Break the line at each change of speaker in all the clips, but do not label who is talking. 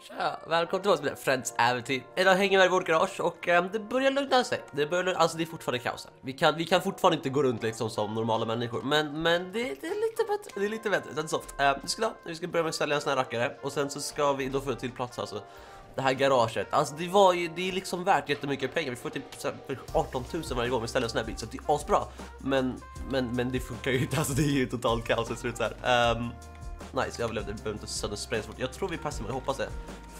Tja, välkommen till oss med Friends Äventyr. Idag hänger vi i vårt garage och eh, det börjar lugna sig. Det börjar, lugna- alltså det är fortfarande kaos här. Vi kan, vi kan fortfarande inte gå runt liksom som normala människor, men, men det, det är lite bättre. Det är lite bättre. Det är soft. Eh, vi, ska, vi ska börja med att sälja en sån här rackare och sen så ska vi då få till plats alltså. Det här garaget, alltså det var ju, det är liksom värt jättemycket pengar. Vi får typ 18 000 varje gång vi ställer en sån här bil, så det är asbra. Men, men, men det funkar ju inte, alltså det är ju totalt kaos, det ser ut så här. Ehm, Nice, jag överlevde, vi behöver inte söndersprängas fort. Jag tror vi passar med, jag hoppas det.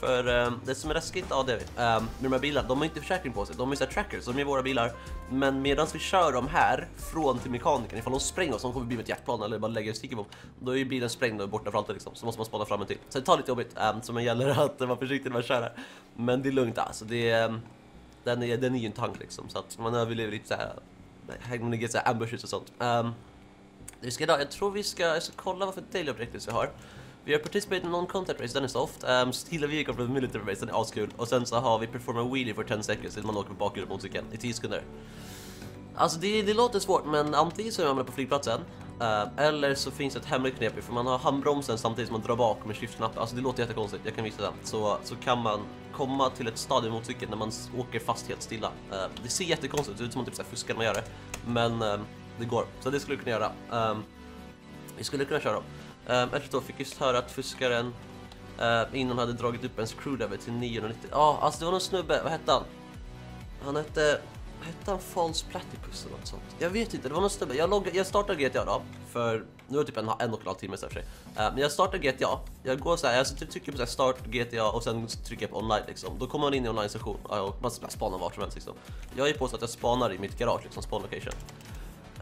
För um, det som är läskigt, ja det är vi. Um, med de här bilarna, de har inte försäkring på sig. De är så här trackers, de är våra bilar. Men medan vi kör dem här, från till mekanikern, ifall de spränger oss, de kommer bli med ett hjärtplan eller bara lägger sticker på Då är ju bilen sprängd och borta för alltid liksom. Så måste man spana fram en till. Så det tar lite jobbigt, um, så man gäller att vara försiktig när man kör här. Men det är lugnt alltså, det är, um, den, är, den är ju en tank liksom. Så att man överlever lite såhär, hängningar, såhär ambushes och sånt. Um, vi ska idag, jag tror vi ska, jag ska kolla vad för daily objectives vi har. Vi har participated in non-contact race, den är soft. Um, steal vehicle from the military race, den är askul. Och sen så har vi performa wheelie for 10 seconds, så man åker på bakhjulet mot motorcykeln i 10 sekunder. Alltså det, det låter svårt, men antingen så är man med på flygplatsen. uh, eller så finns det ett hemligt knep, för man har handbromsen samtidigt som man drar bak med shiftknappen Alltså det låter jättekonstigt, jag kan visa den. Så, så kan man komma till ett stadium mot cykeln när man åker fast helt stilla. Uh, det ser jättekonstigt ut, det ser ut som att man typ fuskar när man gör det. Men Uh, det går, så det skulle vi kunna göra. Um, vi skulle kunna köra dem. Um, efter då fick just höra att fuskaren uh, innan hade dragit upp en screwdriver till 990. Ja, alltså det var någon snubbe, vad hette han? Han hette... Hette han False Platypus eller något sånt? Jag vet inte, det var någon snubbe. Jag, logg, jag startade GTA då, för nu är det typ en, en och en halv timme sedan för sig. Eh, men jag startar GTA, jag går så här, jag typ trycker på så här start GTA och sen trycker jag på online liksom. Då kommer man in i online session och man spanar vart som helst liksom. Jag är på så att jag spanar i mitt garage liksom, spawn location.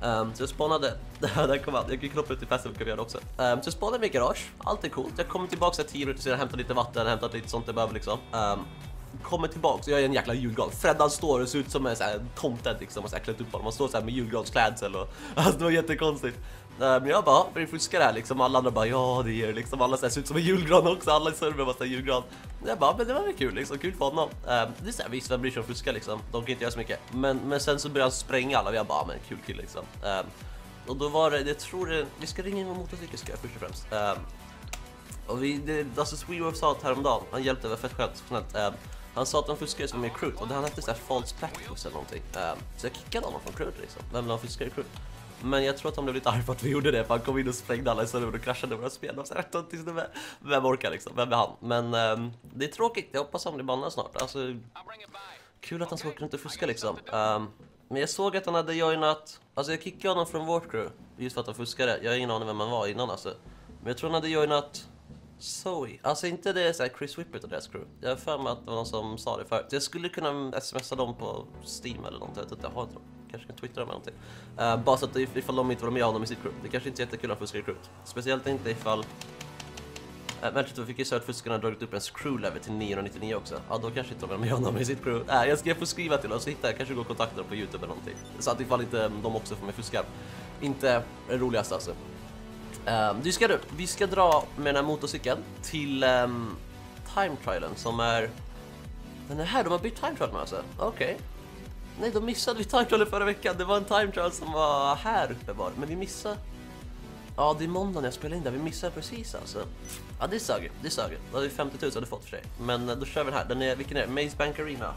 Um, så jag spanade, där kom allt, jag kan knoppa ut i festen, vi göra också. Um, så jag spanade mitt garage, allt är coolt. Jag kommer tillbaka 10 minuter senare, hämtar lite vatten, hämtar lite sånt jag behöver liksom. Um, kommer tillbaka, jag är en jäkla julgran. Freddan står och ser ut som en sån här tomte liksom, och så här klätt upp honom. Han står så här med julgransklädsel och alltså det var jättekonstigt. Eh, men jag bara, vi fuskar det här liksom. Alla andra bara, ja det är det liksom. Alla så här, ser ut som en julgran också, alla i servern var såhär julgran. Jag bara, men det var väl kul liksom, kul för honom. Ehm, det är så här, visst vem bryr sig om fuska liksom. De kan inte göra så mycket. Men, men sen så började han spränga alla och jag bara, men kul kille liksom. Ehm, och då var det, jag tror det, vi ska ringa in vår motorcykel ska jag först och främst. Ehm, och vi, det, alltså Sweeworth sa att häromdagen, han hjälpte, det var fett skönt. snällt. Han sa att de fuskade som med Crute och det han hette såhär False practice eller någonting. Så jag kickade honom från crew liksom, vem vill ha fuskare i crew? Men jag tror att han blev lite arg för att vi gjorde det för han kom in och sprängde alla i servern och kraschade våra spel och så här. Vem orkar liksom, vem är han? Men um, det är tråkigt, jag hoppas han blir bannad snart. Alltså, kul att han ska åka runt och fuska liksom. Um, men jag såg att han hade joinat, alltså jag kickade honom från vårt crew just för att han fuskade. Jag har ingen aning vem han var innan alltså. Men jag tror han hade joinat Zoe, alltså inte det så här Chris Whippet och deras crew. Jag har för mig att det var någon som sa det förut. Jag skulle kunna smsa dem på Steam eller någonting. Jag vet inte, jag har inte dem. Kanske kan twittra med någonting. Uh, bara så att if- ifall de inte var med honom i sitt crew. Det kanske inte är jättekul att fuska i crew. Speciellt inte ifall eh, Äh, men vi fick ju så att fuskarna dragit upp en crew level till 999 också. Ja, då kanske inte de var med honom i sitt crew. Äh, jag ska få skriva till dem så hittar jag kanske går och dem på Youtube eller någonting. Så att ifall inte de också får med fuskar. Inte det roligaste alltså. Ehm, um, vi, ska, vi ska dra med den här motorcykeln till um, time trialen som är... Den är här, de har bytt time trial med alltså? Okej. Nej, då missade vi time trialen förra veckan. Det var en time trial som var här uppe bara, men vi missade... Ja, det är måndag när jag spelar in där. Vi missade precis alltså. Ja, det sög. Det sög. Då hade vi 50 000 hade fått för sig. Men eh, då kör vi den här. Den är, vilken är det? Maze Bank Arena.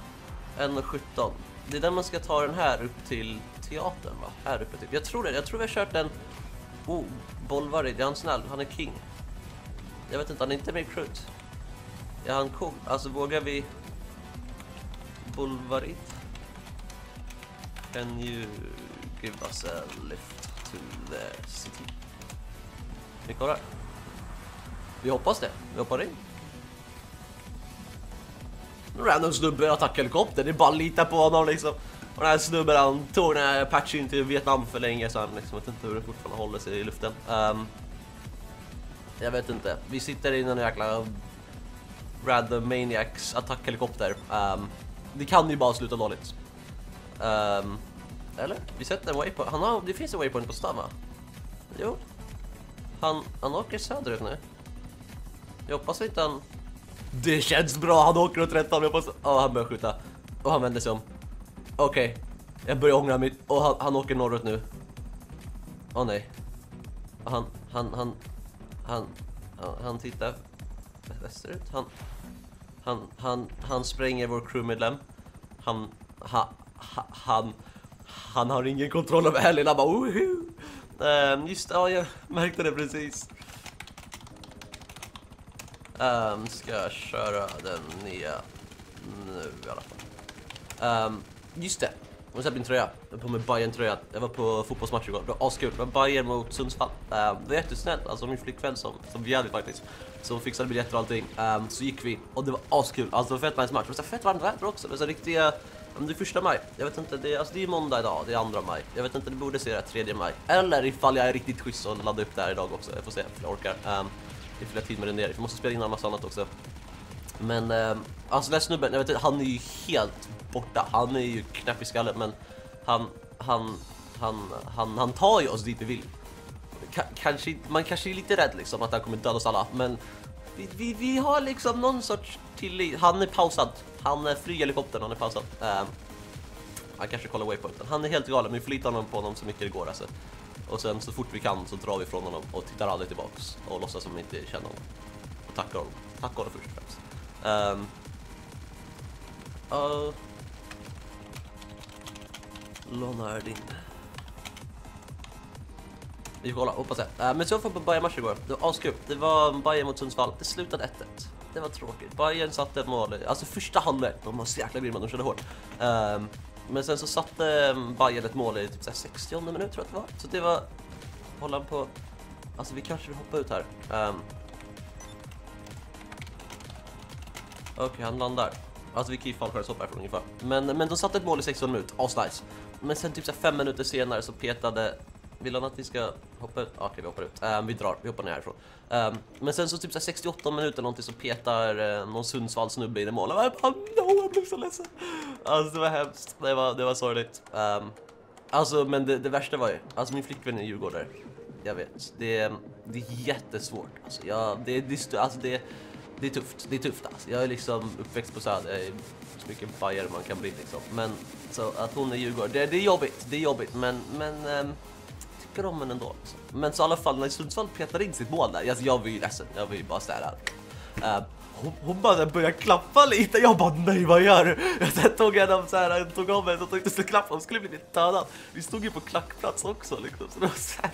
1.17. Det är den man ska ta den här upp till teatern va? Här uppe typ. Jag tror det. Jag tror vi har kört den... Oh, Bolvarid. Är han snäll? Han är king. Jag vet inte, han är inte med i crewt. Är han cool? Alltså vågar vi... Bolvarit? Can you give us a lift to the city? Vi kollar. Vi hoppas det. Vi hoppar in. En Random snubbe attackhelikopter, det är bara att lita på honom liksom. Och den här snubben han tog den här patchen till Vietnam för länge sedan liksom. Jag vet inte hur det fortfarande håller sig i luften. Um, jag vet inte. Vi sitter i någon jäkla Random Maniacs attackhelikopter. Um, ehm, det kan ju bara sluta dåligt. Ehm, eller? Vi sätter en waypoint. Han har, det finns en waypoint på stan va? Jo. Han, han åker söderut nu. Jag hoppas inte han... Det känns bra, han åker åt rätt håll. Jag hoppas... Ja, han börjar skjuta. Och han vänder sig om. Okej. Jag börjar ångra mitt... Och han, han åker norrut nu. Åh nej. Och han, han, han... Han... Han, han tittar västerut. Han... Han, han, han spränger vår crewmedlem. Han, ha, han, han har ingen kontroll över helgen. Han bara woho! Um, just ja, jag märkte det precis. Um, ska jag köra den nya nu i alla fall. Um, just det, jag måste min tröja. Jag har på mig bayern tröja Jag var på fotbollsmatch igår. Det var askul. Det var Bayern mot Sundsvall. Um, det var jättesnällt. Alltså min flickvän som, som vi hade faktiskt. Som fixade biljetter och allting. Um, så gick vi och det var askul. Alltså det var fett nice match. Det var fett varmt väder också. Det var så riktiga om det är första maj, jag vet inte, det är, alltså det är måndag idag, det är andra maj. Jag vet inte, det borde se det tredje maj. Eller ifall jag är riktigt schysst och laddar upp det här idag också. Jag får se, om jag orkar. Um, ifall jag tid med det ner. Vi måste spela in en massa annat också. Men um, alltså den här snubben, jag vet inte, han är ju helt borta. Han är ju knäpp i skallen, men han, han, han, han, han tar ju oss dit vi vill. K kanske, man kanske är lite rädd liksom att han kommer döda oss alla, men vi, vi, vi har liksom någon sorts tillit. Han är pausad. Han flyger helikoptern, han är pausad. Um, ehm, han kanske kollar waypointen. Han är helt galen, men vi förlitar honom på honom så mycket det går alltså. Och sen så fort vi kan så drar vi från honom och tittar aldrig tillbaks och låtsas som vi inte känner honom. Och tackar honom. Tackar honom först och främst. Ehm, um, uh, Låna är din. Vi får kolla, hoppas jag. Uh, men så får på Bayern match igår. Det var askul. Det var Bayern mot Sundsvall. Det slutade 1-1. Det var tråkigt. Bayern satte ett mål. Alltså första halvlek, de var så jäkla grymma, de körde hårt. Um, men sen så satte ehm, Bayern ett mål i typ 60 minut tror jag att det var. Så det var... Hålla på... Alltså vi kanske vill hoppa ut här. Um, Okej, okay, han landar. Alltså vi kan ju fallskärmshoppa härifrån ungefär. Men, men de satte ett mål i 16 minut, asnice. Men sen typ så fem minuter senare så petade vill han att vi ska hoppa ut? Okej, okay, vi hoppar ut. Um, vi drar, vi hoppar ner härifrån. Um, men sen så typ så 68 minuter någonting så petar uh, någon Sundsvall snubbe in i mål. Jag bara, no, jag blev så ledsen. Alltså det var hemskt. Det var, det var sorgligt. Um, alltså, men det, det, värsta var ju, alltså min flickvän är djurgårdare. Jag vet. Det, det är jättesvårt. Alltså, jag, det, det, alltså det, det är tufft. Det är tufft alltså. Jag är liksom uppväxt på Söder. Jag är så mycket bajare man kan bli liksom. Men så att hon är djurgårdare, det, det är jobbigt. Det är jobbigt, men, men um, tycker om henne ändå. Liksom. Men så i alla fall när Sundsvall petar in sitt mål där, alltså, jag var ju ledsen, jag var ju bara såhär. Uh, äh. ehm, hon, hon bara började klappa lite, jag bara nej vad gör du? Jag tog henne så här, tog av henne och tänkte skulle klappa, hon skulle bli lite dödad. Vi stod ju på klackplats också liksom, så det var så här.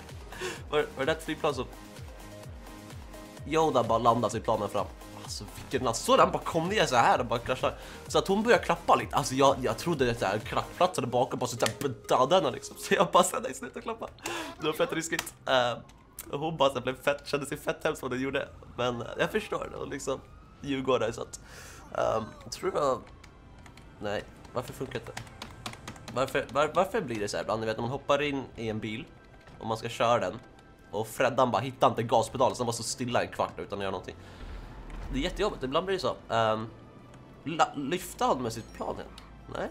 Var, var det ett flygplan som Yoda bara landade sig planen fram alltså vilken så den bara kom ner så här och bara kraschade. Så att hon började klappa lite. Alltså jag, jag trodde att det klackplatsade bakom bara så där dödade henne liksom. Så jag bara sa nej sluta klappa. Det var fett riskigt. Uh, och hon bara så blev fett, kände sig fett hemskt vad hon gjorde. Men uh, jag förstår det och liksom Djurgårdare så att um, jag tror det var Nej, varför funkar det varför, var, varför blir det så här ibland? Ni vet när man hoppar in i en bil och man ska köra den och Freddan bara hittar inte gaspedalen så han var så stilla en kvart utan att göra någonting. Det är jättejobbigt, ibland blir det så. Ehm, um, lyfte han med sitt plan igen? Nej?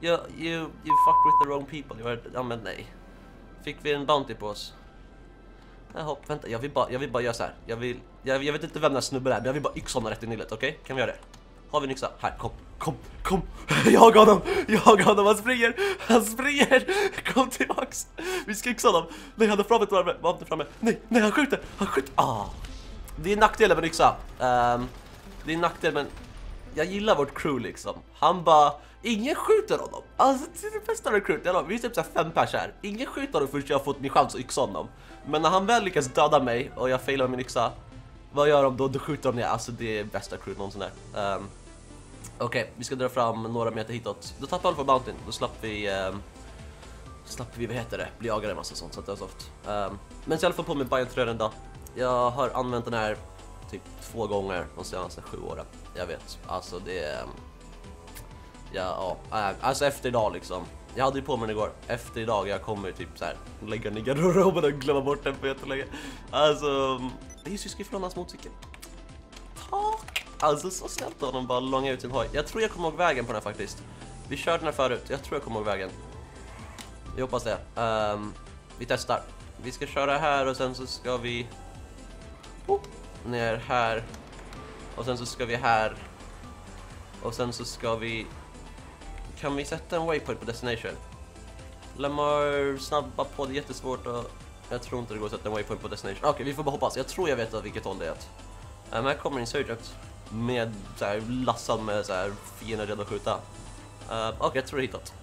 You, you, you fucked with the wrong people. You are, ja men nej. Fick vi en Bounty på oss? Jaha, vänta, jag vill bara, jag vill bara göra så här. Jag vill, jag, jag vet inte vem den här snubben är, men jag vill bara yxa honom rätt i nyllet, okej? Okay? Kan vi göra det? Har vi en yxa? Här, kom, kom, kom! Jag honom! Jag honom! Han springer! Han springer! Kom tillbaks! Vi ska yxa honom! Nej, han är framme, framme, är inte framme. Nej, nej, han skjuter! Han skjuter! Ah! Det är nackdelen med yxa. Um, det är nackdel men jag gillar vårt crew liksom. Han bara, ingen skjuter honom. Alltså det är det bästa recruit. Vi är typ såhär fem pers här. Ingen skjuter honom förrän jag har fått min chans att yxa honom. Men när han väl lyckas döda mig och jag failar med min yxa, vad gör de då? Då skjuter de ner. Alltså det är bästa crew någonsin där. Um, Okej, okay, vi ska dra fram några meter hitåt. Då tappar vi för Mountain. Då slapp vi... Um, slapp vi, vad heter det, bli jagade en massa sånt så att det är soft. Um, men så i alla fall på med Bajontröden tröjan. Jag har använt den här typ två gånger de senaste sju åren. Jag vet, alltså det är... Mm, ja, ja, äh, alltså efter idag liksom. Jag hade ju på mig den igår. Efter idag jag kommer typ så här lägga den i garderoben och glömma bort den på jättelänge. Alltså, mm, det är ju syskon från hans motorcykel. Tack! Alltså så snällt av honom bara långa ut sin hoj. Jag tror jag kommer ihåg vägen på den här faktiskt. Vi körde den här förut, jag tror jag kommer ihåg vägen. Jag hoppas det. Um, vi testar. Vi ska köra här och sen så ska vi ner här. Och sen så ska vi här. Och sen så ska vi... Kan vi sätta en waypoint på destination? Lamar snabba på, det är jättesvårt att... Jag tror inte det går att sätta en waypoint på destination. Okej, okay, vi får bara hoppas. Jag tror jag vet vilket håll det är. Um, här kommer Insurgent. med så här, lassad med så här, fiender redo att skjuta. Äh, uh, och jag tror det är hittat.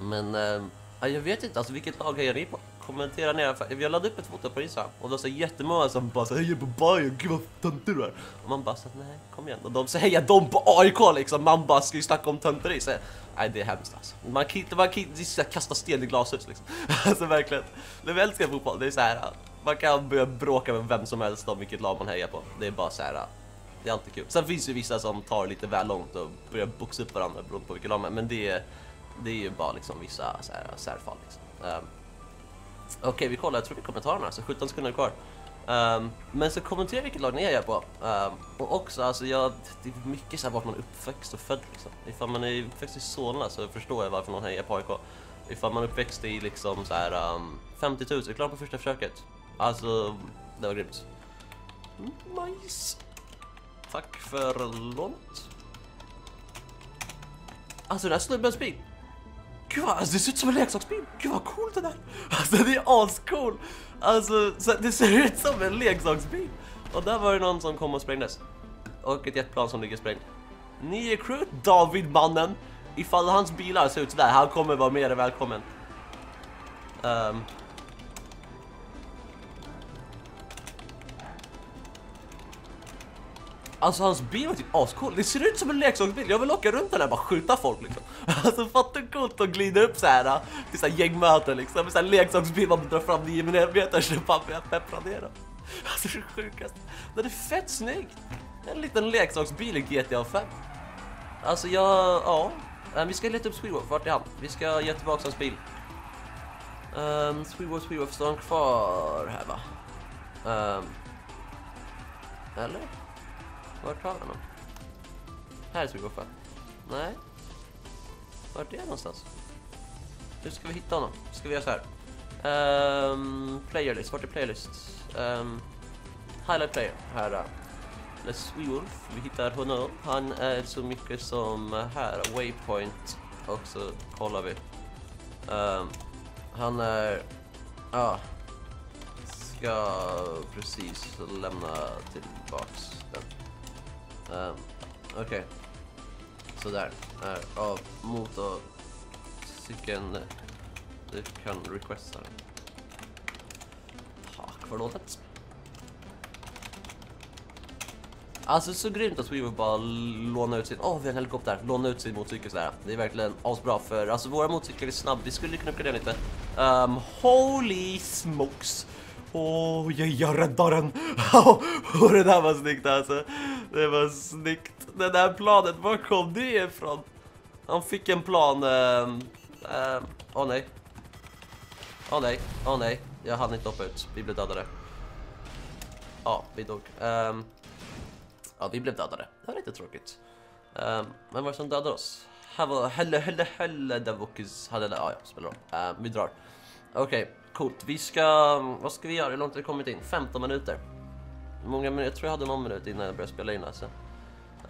Men uh, jag vet inte, alltså vilket lag hejar ni på? Kommentera ner, vi har laddat upp ett foto på Instagram och det var så jättemånga som bara säger hejar på Bayern, gud vad töntig du är. Och man bara så nej, kom igen. Och de säger hejar de på AIK liksom, man bara ska ju snacka om tönteri. Så, nej det är hemskt alltså. Man kan inte, man kan inte kasta sten i glashus liksom. alltså verkligen. När vi älskar fotboll, det är så här. Man kan börja bråka med vem som helst om vilket lag man hejar på. Det är bara så här. Det är alltid kul. Sen finns det vissa som tar lite väl långt och börjar boxa upp varandra beroende på vilket lag man Men det är, det är ju bara liksom vissa så här, särfall liksom. Um, Okej, okay, vi kollar. Jag tror vi kommentarerna, så 17 sekunder kvar. Um, men så kommentera vilket lag ni är på. Um, ehm, och också, alltså jag, det är mycket så här vart man är uppväxt och född liksom. Ifall man är uppväxt i Solna så förstår jag varför någon hejar på AIK. Ifall man är uppväxt i liksom så här um, 50 000, klar på första försöket. Alltså, det var grymt. Nice. Tack för lånet. Alltså den här snubben bil. Gud vad, alltså, det ser ut som en leksaksbil. Gud vad coolt det där. Alltså det är ascool. Alltså det ser ut som en leksaksbil. Och där var det någon som kom och sprängdes. Och ett jetplan som ligger sprängt. Ni är crew, David mannen. Ifall hans bilar ser ut sådär, han kommer vara mer än välkommen. Um, Alltså hans bil var typ ascool. Det ser ut som en leksaksbil. Jag vill åka runt den här och bara skjuta folk liksom. Alltså fatta coolt att glida upp så här äh, till så här gängmöten liksom. Med så här leksaksbil man drar fram 9 mm så bara börjar peppra ner dem. Alltså det sjukaste. Den är fett snygg. En liten leksaksbil i GTA 5. Alltså jag, ja. Äh, vi ska leta upp Sweetwolf, vart är han? Vi ska ge tillbaka hans bil. Um, Sweetwolf, Sweetwolf, står han kvar här va? Um, eller? Vart har vi honom? Här ska vi gå för. Nej. Vart är han någonstans? Hur ska vi hitta honom? Ska vi göra så här? Ehm, um, playerlist, vart är playlist? Um, ehm, highlight player, här. Uh, Let's Wolf, vi hittar honom. Han är så mycket som här, waypoint. Och så kollar vi. Um, han är... Ja. Ah, ska precis lämna tillbaks. Um, Okej. Okay. Sådär. Är av motorcykeln. Du kan requesta den. Tack för låtet. Alltså så grymt att Weaver bara låna ut sin... Åh, oh, vi har en helikopter. Låna ut sin motorcykel sådär. Det är verkligen asbra för alltså våra motorcyklar är snabba. Vi skulle kunna uppgradera lite. Um, holy smokes. Åh, oh, jag räddar den! oh, det där var snyggt alltså. Det var snyggt. Det där planet, var kom det ifrån? Han fick en plan... Ehm, ehm, åh uh, uh, oh, nej. Åh oh, nej, åh oh, nej. Jag hann inte hoppa ut. Vi blev dödade. Ja, vi dog. Um, ja, vi blev dödade. Det var lite tråkigt. Um, vem var det som dödade oss? Här var Helle, Helle, Helle, Davokis hade... Ja, ja, spelar roll. Um, vi drar. Okej. Okay. Coolt. Vi ska... Vad ska vi göra? Hur långt har vi kommit in? 15 minuter. Många minuter? Jag tror jag hade någon minut innan jag började spela in alltså.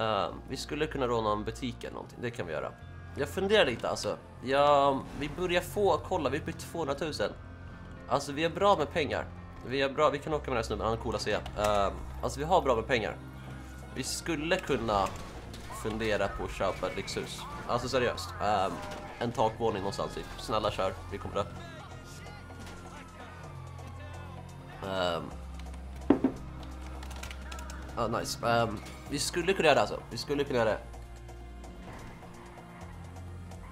Uh, vi skulle kunna råna en butik eller någonting. Det kan vi göra. Jag funderar lite alltså. Ja, vi börjar få... Kolla, vi är uppe i 200 000. Alltså vi är bra med pengar. Vi är bra, vi kan åka med den här snubben, han är cool att se. Uh, alltså vi har bra med pengar. Vi skulle kunna fundera på att köpa ett lyxhus. Alltså seriöst. Um, en takvåning någonstans. Typ. Snälla kör, vi kommer dö. Um, oh, nice. Um, vi skulle kunna göra det alltså. Vi skulle kunna göra det.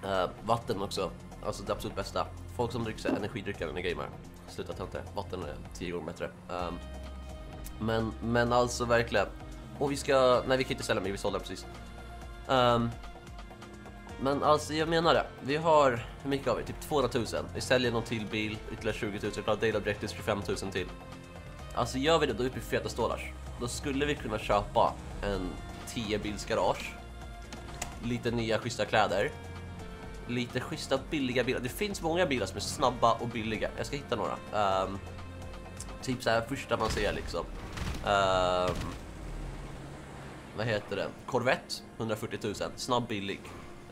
Uh, vatten också. Alltså det absolut bästa. Folk som dricker energidrycker när ni gamer. Sluta tönta, inte. Vatten är tio gånger bättre. Um, men, men alltså verkligen. Och vi ska... Nej, vi kan inte sälja mer. Vi sålde precis. Um, men alltså jag menar det. Vi har, hur mycket har vi? Typ 200 000. Vi säljer någon till bil, ytterligare 20 000. Vi klarar Dale Objectives 25 000 till. Alltså gör vi det, då är vi uppe i feta stålars då skulle vi kunna köpa en 10 bils garage. Lite nya schyssta kläder. Lite schyssta billiga bilar. Det finns många bilar som är snabba och billiga. Jag ska hitta några. Um, typ så här första man ser liksom. Um, vad heter det? Corvette 140 000. Snabb billig.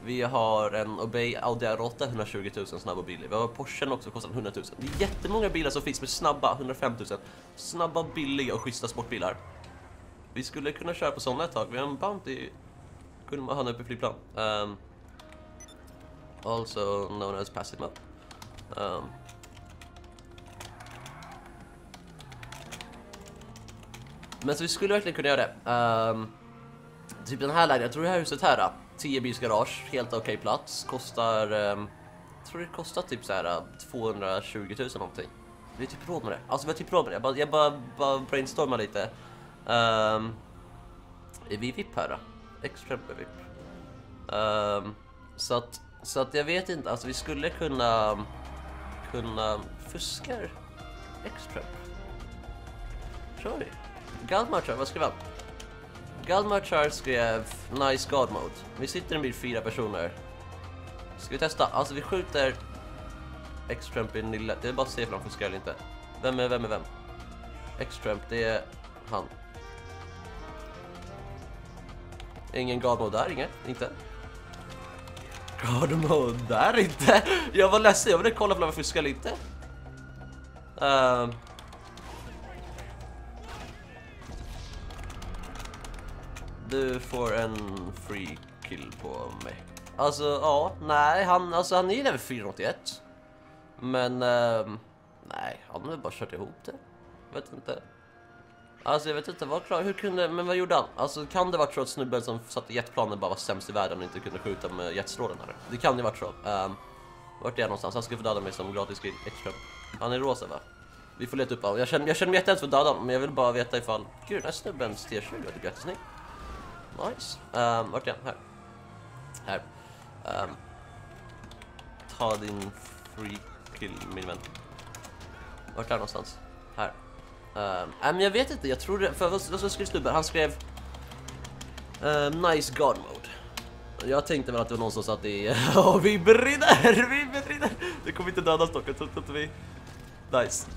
Vi har en Obey Audi R8, 120 000 snabb och billig. Vi har Porschen också, kostar 100 000. Det är jättemånga bilar som finns med snabba, 105 000. Snabba, billiga och schyssta sportbilar. Vi skulle kunna köra på sådana ett tag. Vi har en Bounty. Kunde man ha uppe i flygplan. Um, also known as passive map. Um, ehm. men så vi skulle verkligen kunna göra det. Um, typ den här lägenheten, jag tror det här huset här då, 10 bils garage, helt okej okay plats, kostar, um, jag tror det kostar typ så här äh, 220 000 någonting. Vi har typ råd med det. Alltså vi har typ råd med det. Jag bara, jag bara, bara brainstormar lite. Um, är vi VIP här då? Extra VIP. Um, så att, så att jag vet inte, alltså vi skulle kunna kunna fuska extra. Tror vi. Galmachar, vad skrev han? Galmachar skrev Nice God Mode. Vi sitter en bil fyra personer. Ska vi testa? Alltså vi skjuter X-Trump i Nille. Det är bara att se om han fuskar eller inte. Vem är vem är vem? X-Trump, det är han. Ingen God Mode där, inget. Inte. God Mode där, inte. Jag var ledsen, jag ville kolla om jag fuskar eller inte. Ehm. Du får en free kill på mig. Alltså, ja, nej, han, alltså, han är ju level 481. Men, um, nej, han har väl bara kört ihop det. Vet inte. Alltså jag vet inte, vad klar, hur kunde, men vad gjorde han? Alltså kan det vara så att snubben som satt i jetplanen bara var sämst i världen och inte kunde skjuta med jetstrålen här? Det kan ju vara så. Um, ehm, vart är han någonstans? Han ska få döda mig som gratis skin, extra. Han är rosa va? Vi får leta upp honom. Jag känner, jag känner mig jätteens för att döda honom, men jag vill bara veta ifall... Gud, den här snubbens t-shirt är typ jättesnygg. Nice. Um, vart är han? Här. Här. Um, ta din free kill, min vän. Vart är han någonstans? Här. Uh, men jag vet inte, jag tror det, för vad, vad skrev snubben? Han skrev uh, Nice God Mode. Jag tänkte väl att det var någon som satt i... Åh, vi brinner! Vi brinner! Det kommer inte dödas dock, jag tror inte vi... Nice.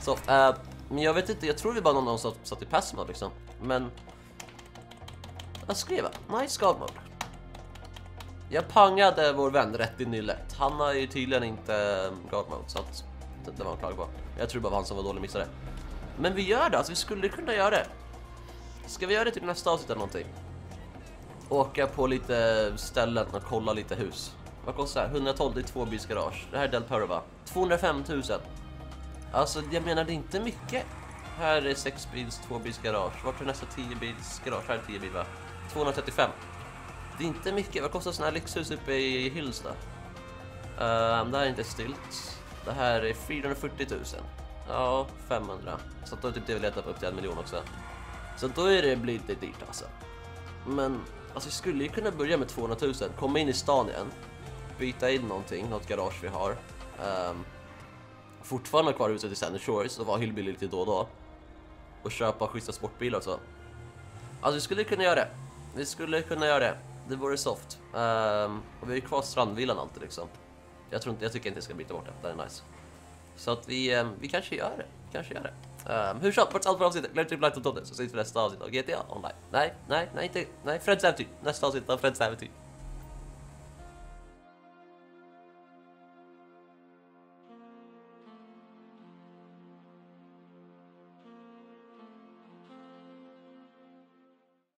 Så, uh, men jag vet inte, jag tror det var någon som satt i pass mode liksom. Men... Jag skrev Nice God Mode. Jag pangade vår vän rätt i nyllet. Han har ju tydligen inte um, guard mode så att det var han klagar på. Jag tror bara var han som var dålig missade. Men vi gör det, alltså vi skulle kunna göra det. Ska vi göra det till nästa avsnitt eller någonting? Åka på lite ställen och kolla lite hus. Vad kostar det? 112 det är två bils garage. Det här är Del Perro va? 205 000. Alltså jag menar det är inte mycket. Här är 6 bils, 2 bils garage. Vart är nästa 10 bils garage? Här är 10 bil va? 235. Det är inte mycket. Vad kostar sådana här lyxhus uppe i Hills då? Um, ehm, det här är inte stilt. Det här är 440 000. Ja, 500. Så då är typ det vi letar på upp till en miljon också. Så då är det lite dyrt alltså. Men alltså vi skulle ju kunna börja med 200 000, komma in i stan igen, byta in någonting, något garage vi har. Um, fortfarande ha kvar huset i Sandy Shores och vara hillbilly lite då och då. Och köpa schyssta sportbilar och så. Alltså vi skulle kunna göra det. Vi skulle kunna göra det det vore soft. Um, och vi har ju kvar strandvillan alltid liksom. Jag, tror inte, jag tycker inte jag ska byta bort det, Den är nice. Så att vi, um, vi kanske gör det. Kanske gör det. Um, hur som, vart allt för avsnittet. Glöm inte like och så ses vi nästa avsnitt av GTA online. Nej, nej, nej, inte, nej, Freds äventyr. Nästa avsnitt av Freds äventyr.